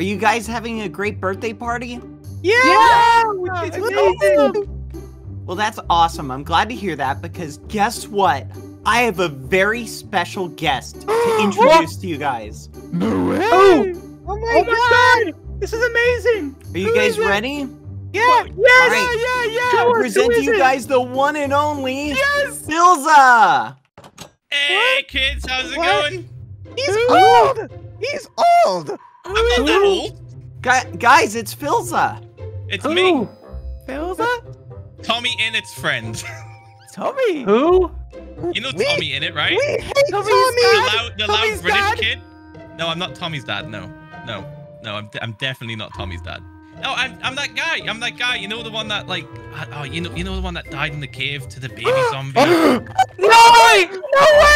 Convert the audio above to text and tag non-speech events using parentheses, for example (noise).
Are you guys having a great birthday party? Yeah! It's amazing! Well, that's awesome. I'm glad to hear that because guess what? I have a very special guest to (gasps) introduce to you guys. No way. Oh, oh my, god. This is amazing! Are you Who guys ready? Yeah! Yes! Right. Yeah, yeah, yeah. I present to you it? guys the one and only Yes. Philza. Hey kids, how's it What? going? He's old. He's old. I'm not that old. Gu- guys, it's Philza. It's me, Who? Philza? Tommy its friend. (laughs) Tommy. Who? You know We- TommyInnit, right? We hate Tommy's Tommy. The loud, the loud British dad. kid. No, I'm not Tommy's dad. No, no, no. I'm, I'm definitely not Tommy's dad. No, I'm, I'm that guy. I'm that guy. You know the one that like, uh, oh, you know, you know the one that died in the cave to the baby (gasps) zombie. (gasps) No way! No way!